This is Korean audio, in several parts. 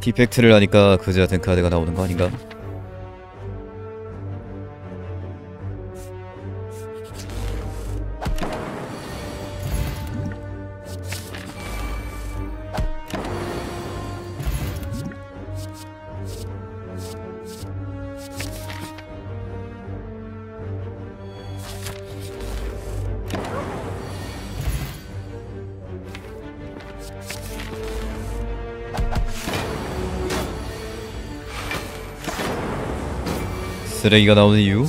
디펙트를 하니까 그지 같은 카드가 나오는 거 아닌가? 쓰레기가 나오는 이유?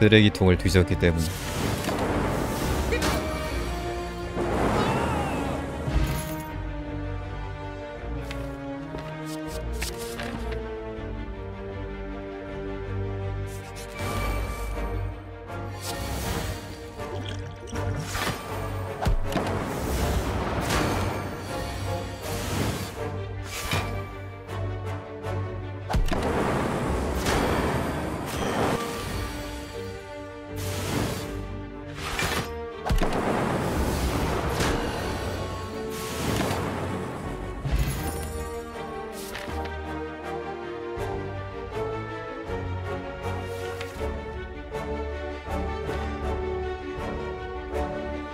쓰레기통을 뒤졌기 때문.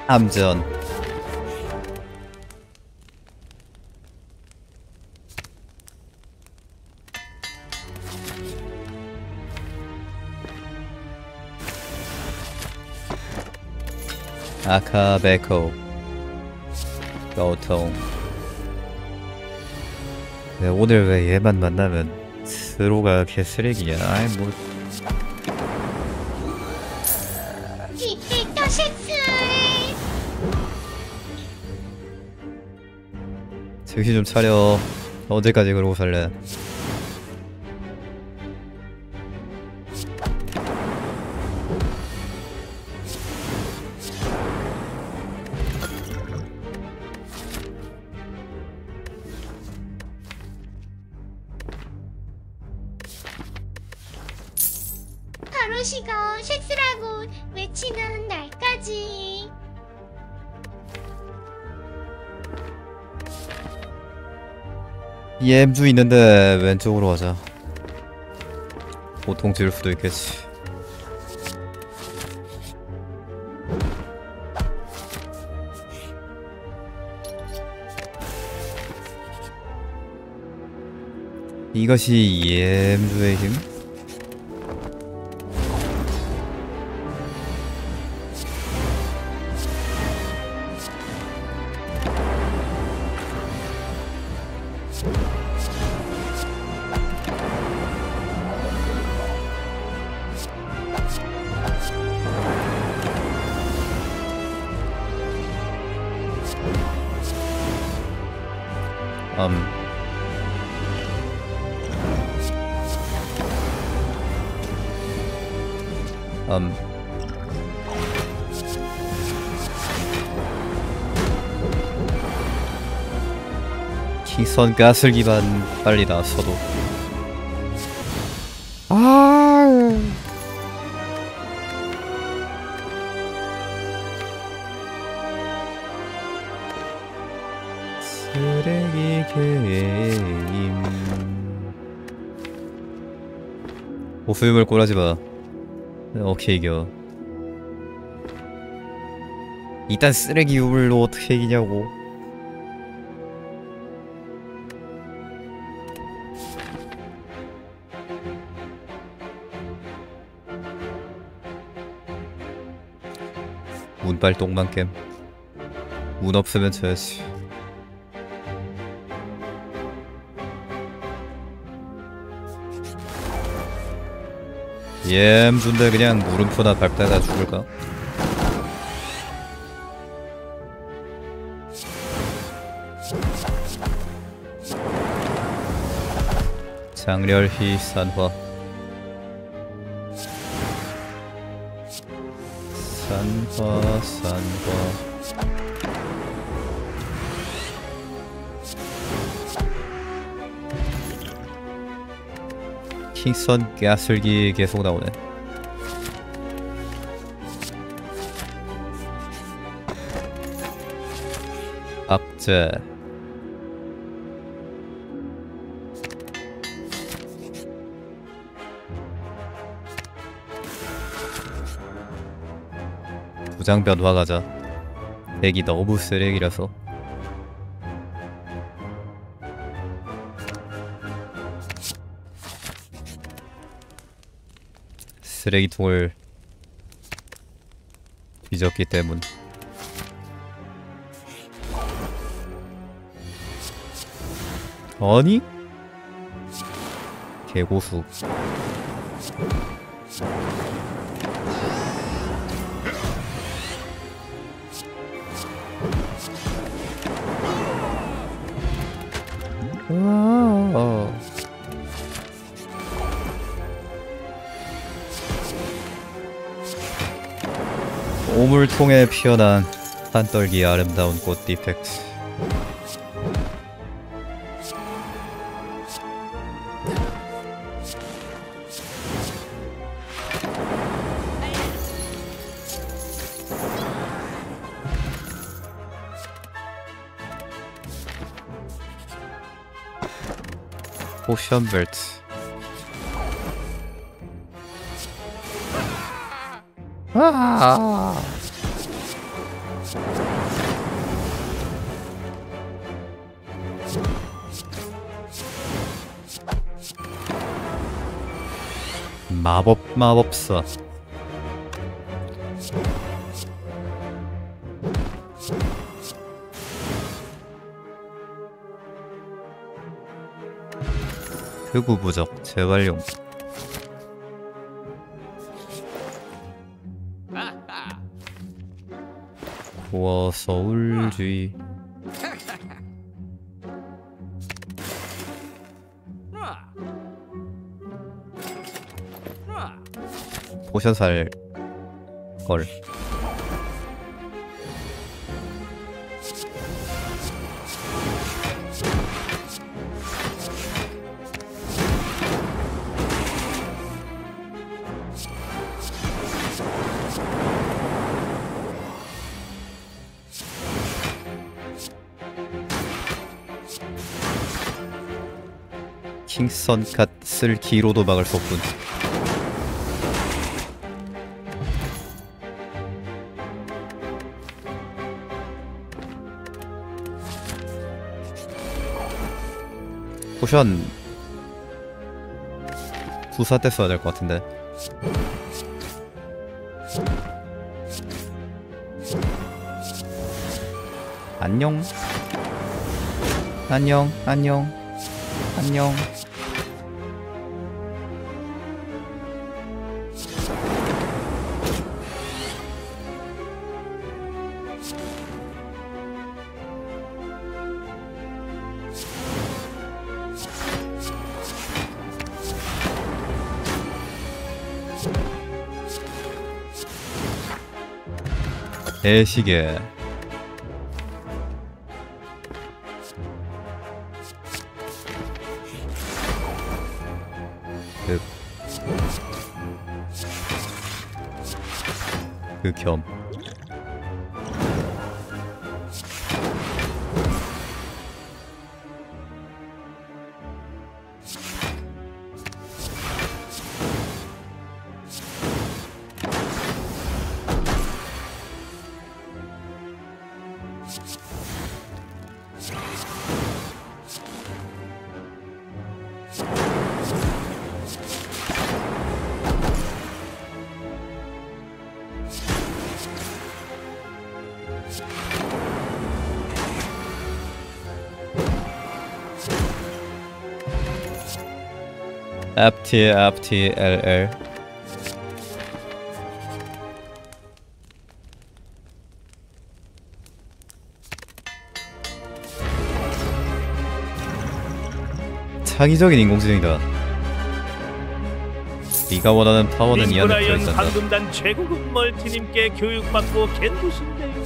함전. 아카베코. 교통. 네, 오늘 왜 얘만 만나면 스로가 개쓰레기야? 아이 뭐 정신 좀 차려. 언제까지 그러고 살래? 바로 시가 섹스라고 외치는 EM주 있는데 왼쪽으로 가자 보통 지을 수도 있겠지 이것이 EM주의 힘? 음. 음. 기선 가슬 기반 빨리 나왔어도 아 오수임을 꼬라지마. 오케이 이겨. 일단 쓰레기 유물로 어떻게 이기냐고. 운빨 똥망겜 운 없으면 져야지 엠준데 그냥 물음표나 밟다가 죽을까? 장렬히 산화 산화 산화 킹선 깨슬기 계속 나오네. 악재. 부장 변화 가자. 덱이 너무 쓰레기라서. 쓰레기통을 뒤졌기 때문. 아니? 개고수. 물통에 피어난 한떨기 아름다운 꽃 디펙트. 포션 벨트. 아. 마법 마법사. 흑우 부적 재활용 고어 서울주의 포션 살 걸 킹선 갓을 기로도 막을 수 없군. 포션. 부사 때 써야 될 것 같은데. 안녕. 안녕. 안녕. 안녕 대시계 그 극혐 FT FT LL 창의적인 인공지능이다. 네가 원하는 파워는 이 안에 들어있단다. 방금단 최고급 멀티님께 교육받고 겐두신데요.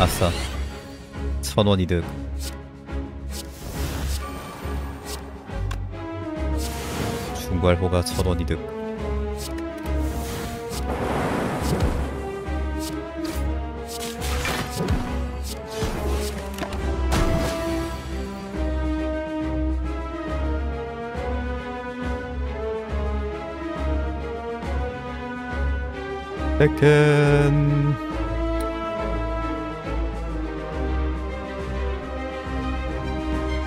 아싸. 천원 이득. 중괄호가 천원 이득. 백켄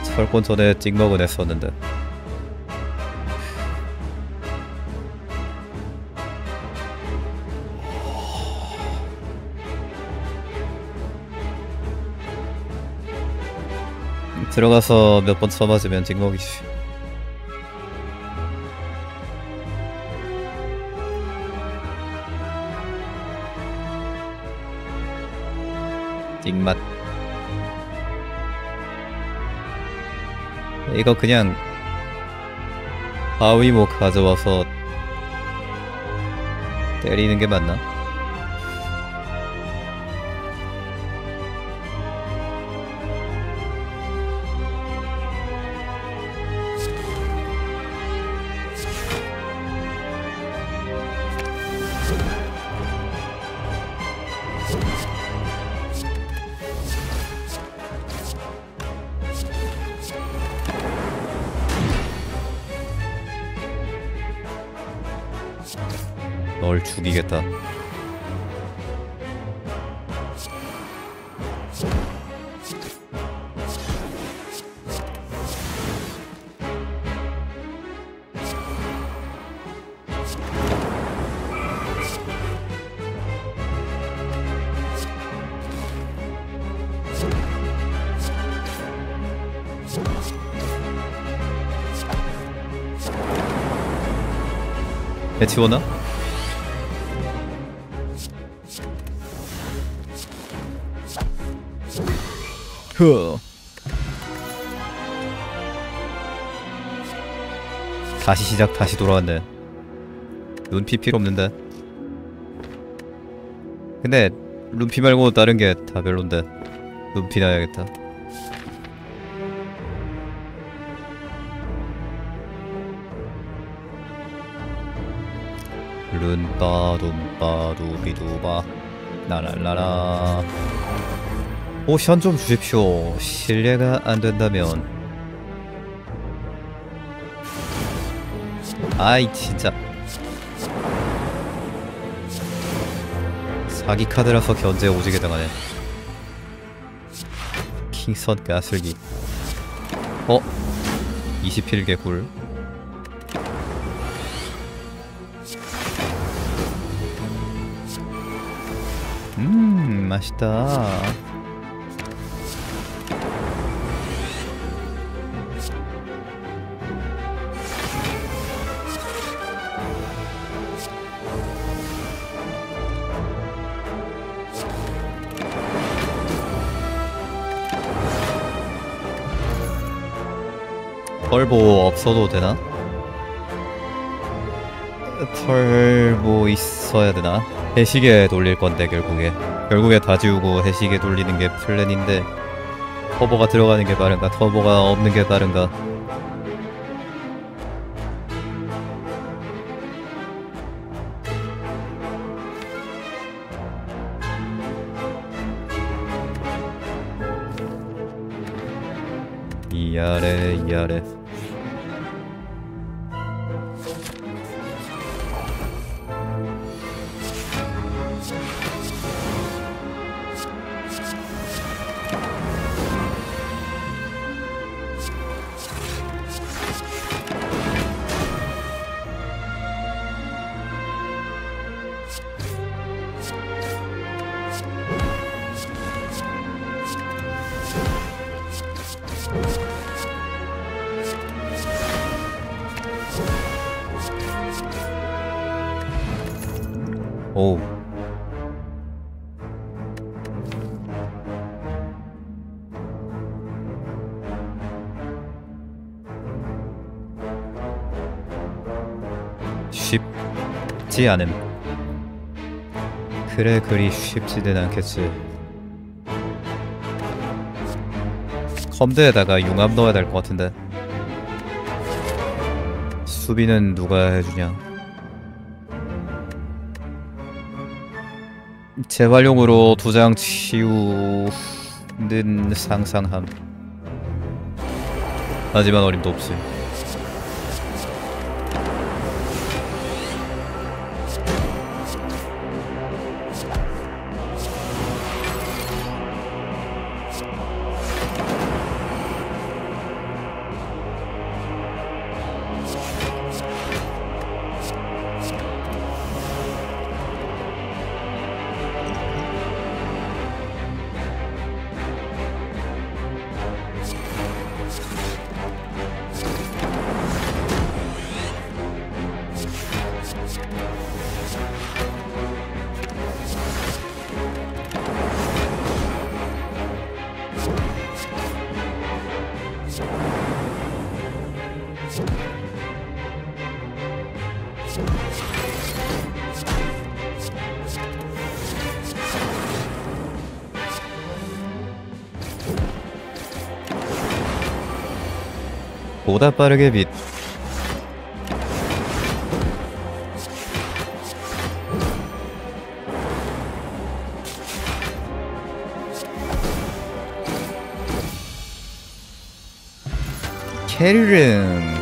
설권 전에 찍먹은 했었는데 들어가서 몇 번 쳐맞으면 찍먹이지 찍맛 이거 그냥 바위목 가져와서 때리는 게 맞나? 배치워나? 흐. 다시 시작 다시 돌아왔네 눈피 필요 없는데 근데 눈피 말고 다른 게 다 별론데 눈피 나야겠다 룬빠 둠빠 두비두바 나랄라라 오션 좀 주십시오. 실례가 안 된다면. 아이 진짜. 사기 카드라서 견제 오지게 당하네. 킹선 가슬기. 어? 21개 굴. 음, 맛있다. 털보 없어도 되나? 털보 있어야 되나? 해시계 돌릴 건데 결국에. 결국에 다 지우고 해시계 돌리는 게 플랜인데 터보가 들어가는 게 빠른가 터보가 없는 게 빠른가. 이 아래 이 아래 쉽지 않음 그래 그리 쉽지는 않겠지 컴드에다가 융합 넣어야 될 것 같은데 수비는 누가 해주냐 재활용으로 두 장 치우는 상상함. 하지만 어림도 없이. 보다 빠르게 빛. 캐르릉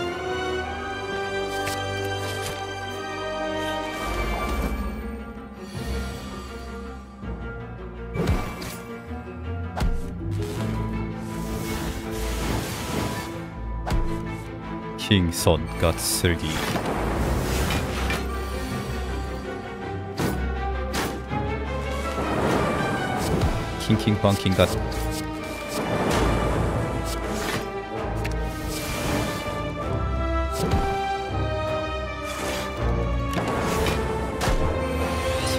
선 가슬기. 킹킹 광킹 갓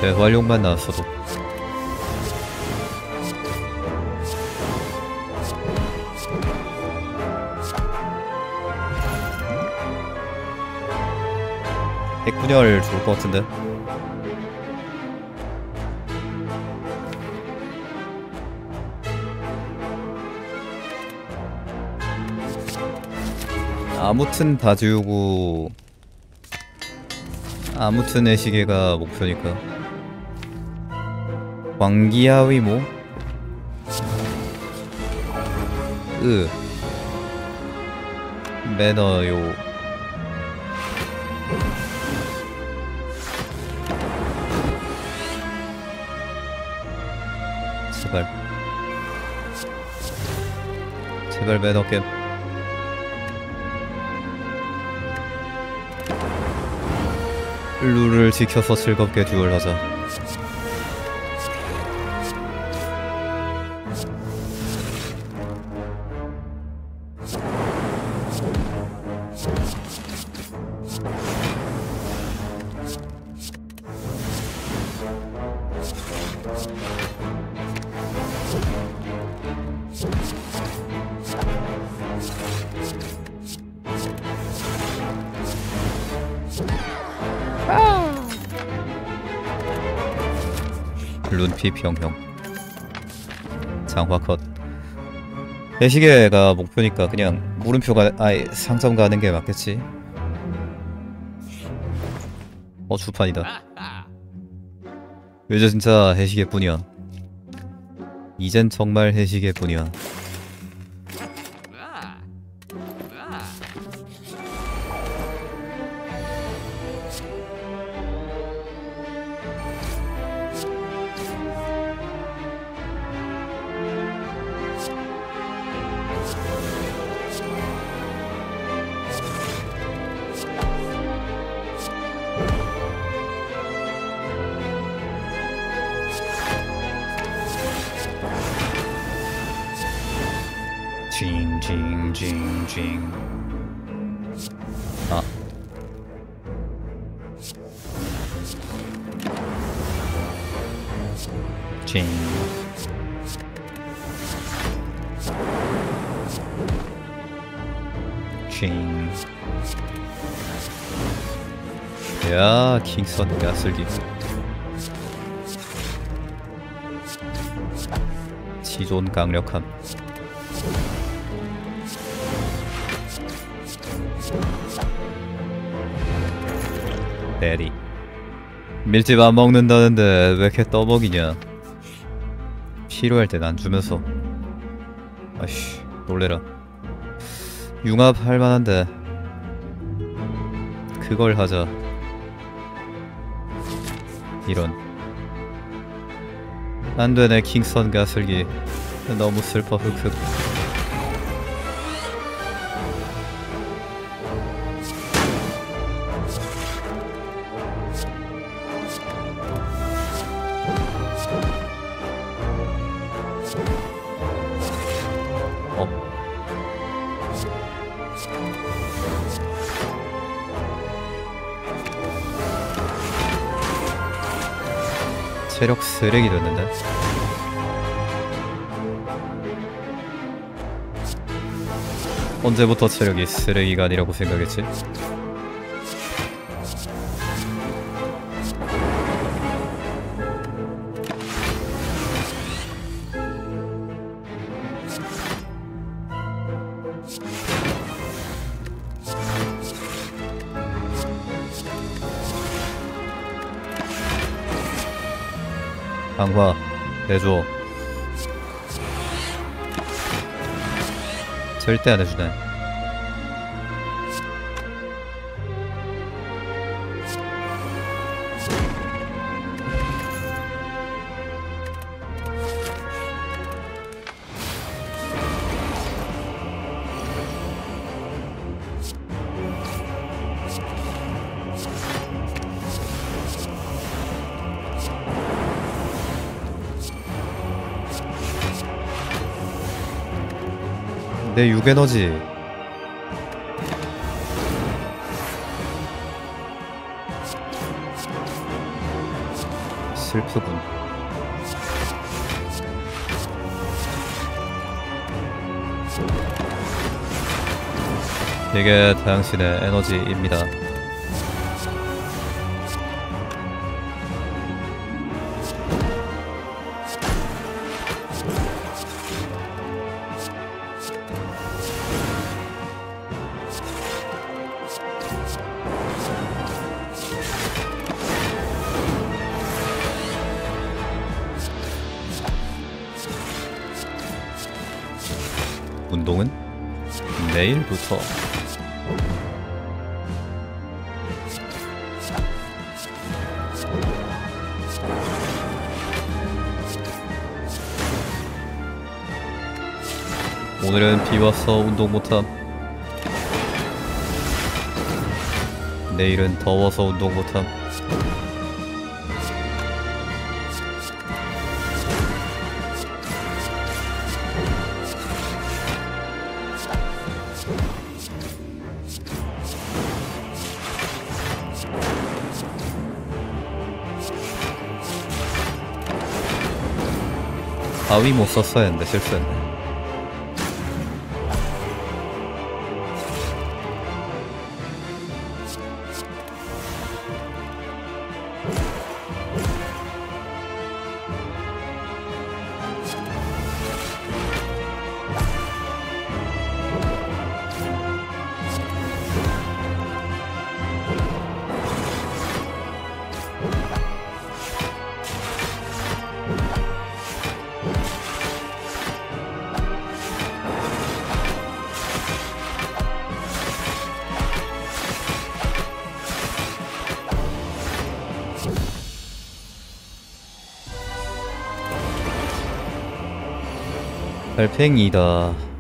재활용만 나왔어도 핵분열 좋을 것 같은데? 아무튼 다 지우고 아무튼 내 시계가 목표니까. 광기야위 뭐? 으. 매너요 제발 매너 겜 룰을 지켜서 즐겁게 듀얼하자 룬피 평형. 장화 컷. 대시계가 목표니까 그냥 물음표가 아예 상점 가는 게 맞겠지? 어 주판이다. 이제 진짜 해시계뿐이야 이젠 정말 해시계뿐이야 징징징징 아 징. 징. 야, 킹선 가슬기. 지존 강력함. 대리. 밀집 안 먹는다는데 왜 이렇게 떠먹이냐? 필요할 땐 안 주면서. 아씨, 놀래라. 융합 할 만한데. 그걸 하자. 이런. 안 되네, 킹선 가슬기. 너무 슬퍼, 흑흑. 체력 쓰레기 됐는데? 언제부터 체력이 쓰레기가 아니라고 생각했지? 강화 내줘 절대 안 해주네 내 6에너지. 슬프군. 이게 당신의 에너지입니다 운동은 내일부터. 오늘은 비 와서 운동 못함. 내일은 더워서 운동 못함 바위 못 썼어야 했는데 실수했네 달팽이다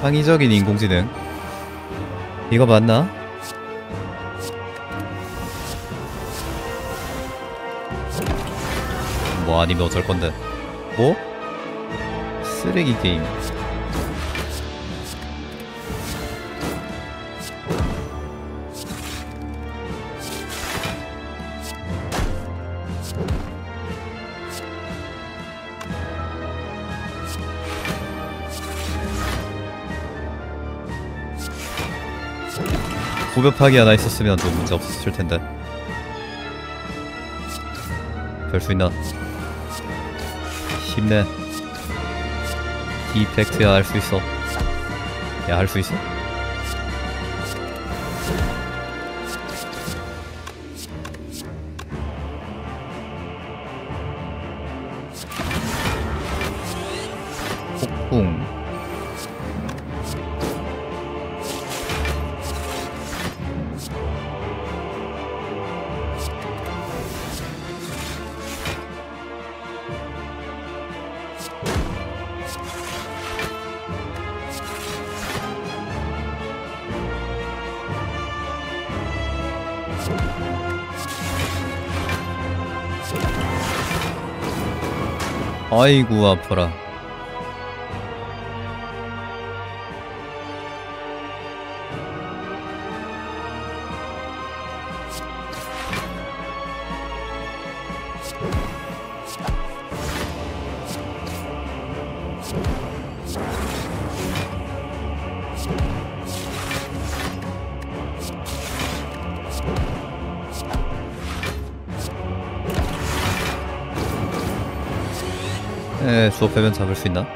창의적인 인공지능 이거 맞나? 뭐 아니면 어쩔 건데 뭐? 쓰레기 게임 구별파기 하나 있었으면 좀 문제 없었을 텐데 별 수 있나? 힘내 디펙트야 할 수 있어 야 할 수 있어? 아이고 아파라 에 주업하면 잡을 수 있나?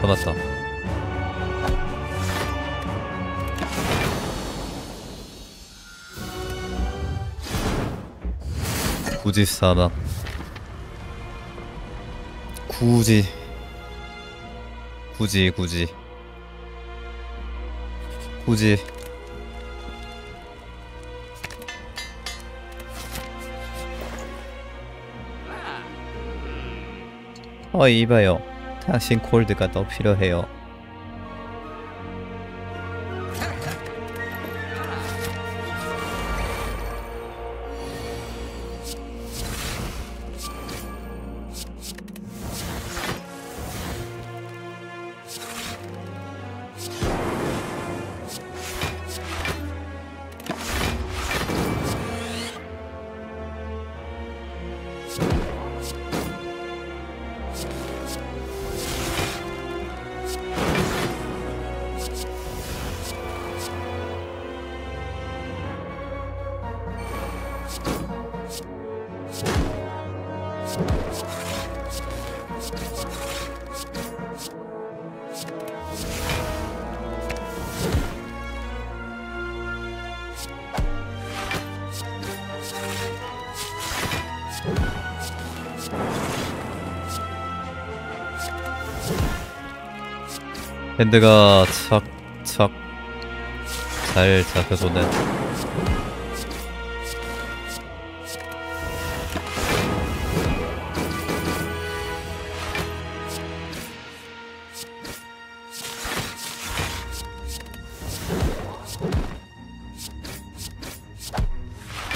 잡았다. 굳이 사막 굳이 굳이 굳이 굳이. 어 이봐요. 당신 콜드가 더 필요해요 핸드가 착착 잘 잡혀줬네.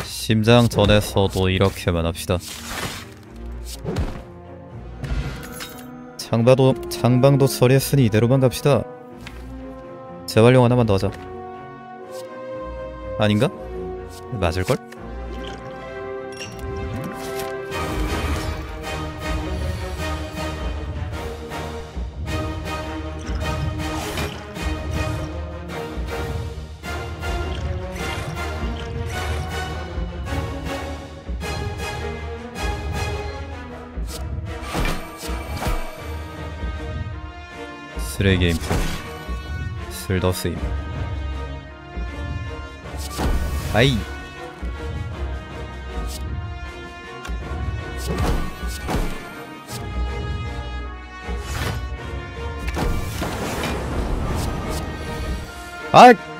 심장 전에서도 이렇게만 합시다 장바도 장방도 처리했으니 이대로만 갑시다. 재활용 하나만 더 하자. 아닌가? 맞을 걸? 쓰레기 게임표 쓸더스임 아이 아!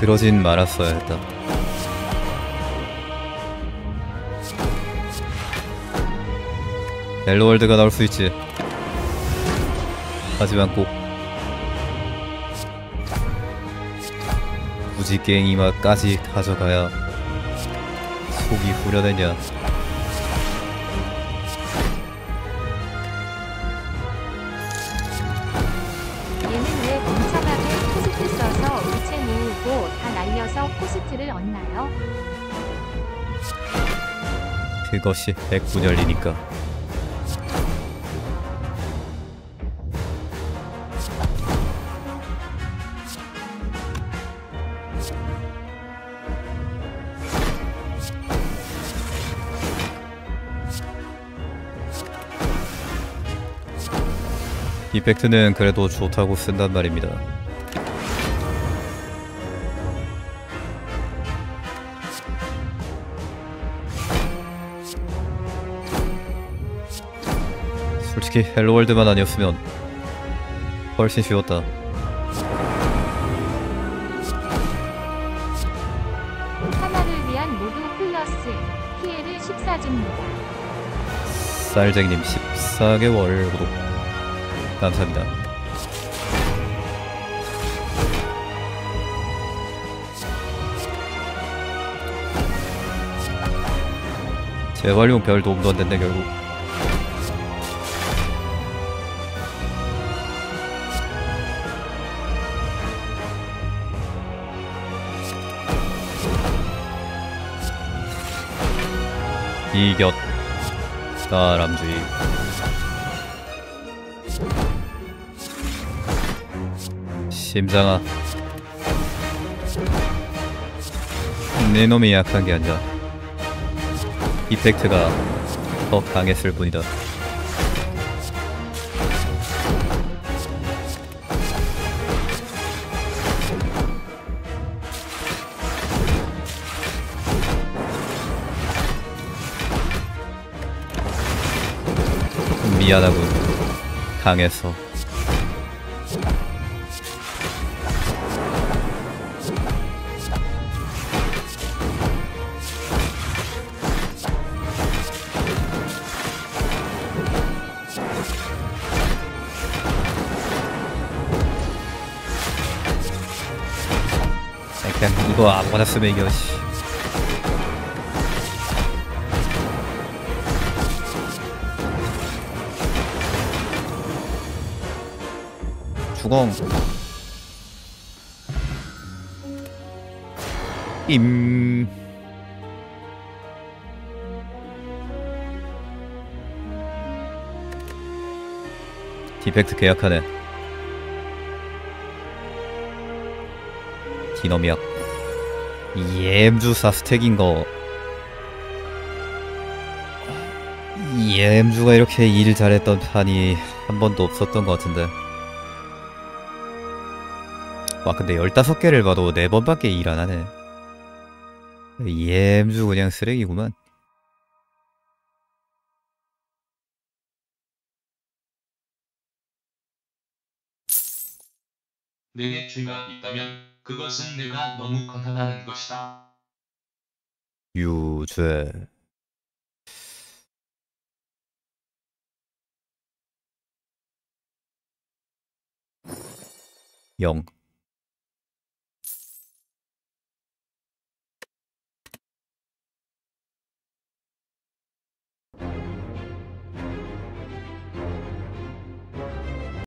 그러진 말았어야 했다. 헬로월드가 나올 수 있지. 하지만 꼭 맛까지 가져가야 속이 후련했냐. 그것이 백분열이니까. 이펙트는 그래도 좋다고 쓴단 말입니다. 솔직히 헬로월드만 아니었으면 훨씬 쉬웠다. 하나를 위한 모두 플러스 피해를 14줍니다. 쌀쟁님 14개월 구독 감사합니다. 재활용 별 도움도 안 된다 결국. 이겼다 람주의 심장아. 내 놈이 약한 게 아니라 이펙트가 더 강했을 뿐이다. 미안하군. 강해서. 그냥 이거 아무거나 쓰면 이겨 씨. 주공 임. 디펙트 계약하네. 디너미약 EM주 사 스택인 거. EM주가 이렇게 일 잘했던 판이 한 번도 없었던 것 같은데 와 근데 15개를 봐도 4번밖에 일 안 하네. EM주 그냥 쓰레기구만. 내게 죄가 있다면 그것은 내가 너무 거듭하는 것이다. 유죄. 영